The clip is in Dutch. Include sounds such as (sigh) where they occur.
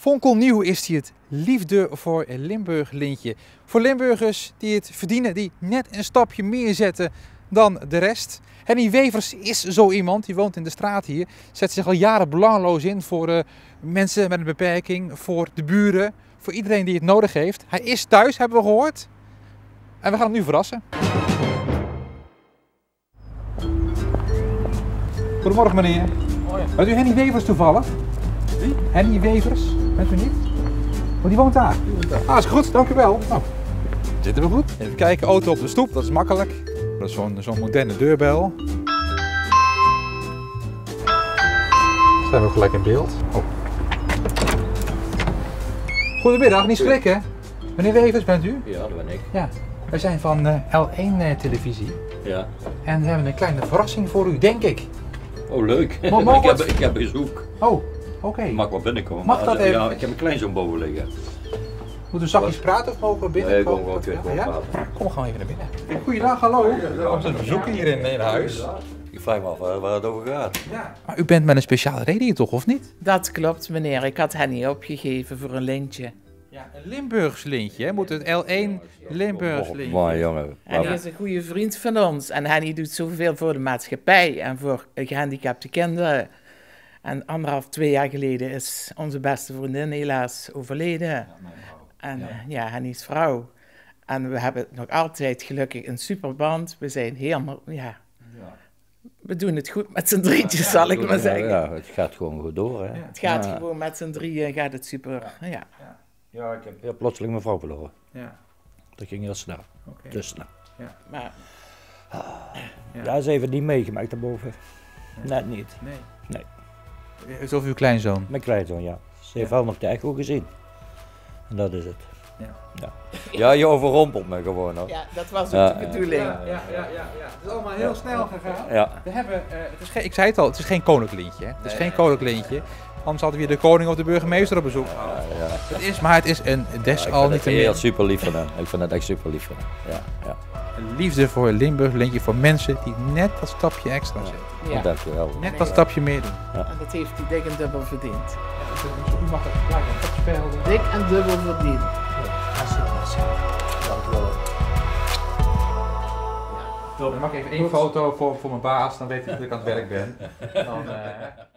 Fonkelnieuw is hij het liefde voor Limburg lintje. Voor Limburgers die het verdienen, die net een stapje meer zetten dan de rest. Henny Wevers is zo iemand, die woont in de straat hier. Zet zich al jaren belangeloos in voor eh, mensen met een beperking, voor de buren, voor iedereen die het nodig heeft. Hij is thuis, hebben we gehoord. En we gaan hem nu verrassen. Goedemorgen meneer. Bent u Henny Wevers toevallig? Wie? Henny Wevers, bent u niet? Oh, die woont daar. Ah, is goed, dank u wel. Nou, zitten we goed. Even kijken, auto op de stoep, dat is makkelijk. Dat is zo'n zo'n moderne deurbel. Zijn we ook gelijk in beeld? Oh. Goedemiddag, niet schrikken. Meneer Wevers, bent u? Ja, dat ben ik. Ja. Wij zijn van eh, L1 televisie Ja. en we hebben een kleine verrassing voor u, denk ik. Oh, leuk. Maar (laughs) ik, heb, ik heb bezoek. Oh, oké. Ik mag wel binnenkomen. Mag maar dat even? Ja, ik heb een kleinzoon boven liggen. Moeten we zachtjes praten of mogen we binnen? Nee, een Ja, gewoon ja? praten. Kom gewoon even naar binnen. Goeiedag, hallo. We zijn bezoeken hier in, in huis. Ik vraag me af waar, waar het over gaat. Ja. Maar u bent met een speciale reden hier toch, of niet? Dat klopt, meneer. Ik had Henny opgegeven voor een lintje. Ja, een Limburgs lintje. hè? Moet het L1 Limburgs Oh, lintje. mooi jongen. En hij is een goede vriend van ons. En Henny doet zoveel voor de maatschappij en voor gehandicapte kinderen. En anderhalf, twee jaar geleden is onze beste vriendin helaas overleden. En eh, ja, Henny's vrouw. En we hebben nog altijd gelukkig een superband. We zijn helemaal, ja... We doen het goed met z'n drietjes, zal ik maar zeggen. Ja, ja, het gaat gewoon goed door. Hè. Het gaat ja. gewoon met z'n drieën, gaat het super. Ja. Ja, ik heb heel plotseling mijn vrouw verloren. Ja, Dat ging heel snel. oké. Te snel. Maar Ja. Ja, ze heeft het niet meegemaakt daarboven. Net niet. Nee. Nee. Het is over uw kleinzoon. Mijn kleinzoon, ja. Ze heeft Ja. wel nog de echo gezien. En dat is het. Ja. Ja, ja je overrompelt me gewoon hoor. ja, dat was ook Ja, de bedoeling. ja, ja, ja, ja. Het is allemaal heel snel gegaan. Ja. We hebben, eh, het is geen, ik zei het al, het is geen koninklijk lintje. hè. Het is geen koninklijk lintje. Anders hadden we hier de koning of de burgemeester op bezoek gehad. Ja, ja. Het is, maar het is een Ja, ik vind het desalniettemin heel super lief van hem. Ik vind het echt super lief van hem. Ja, ja. Liefde voor Limburg lintje voor mensen die net dat stapje extra zetten. Ja. Dankjewel. Net dat stapje meer doen. En dat heeft hij dik en dubbel verdiend. U mag het gelijk opspelden. Dik en dubbel verdiend. Dan mag ik even één foto voor, voor mijn baas, dan weet ik dat ik aan het werk ben. Dan, eh,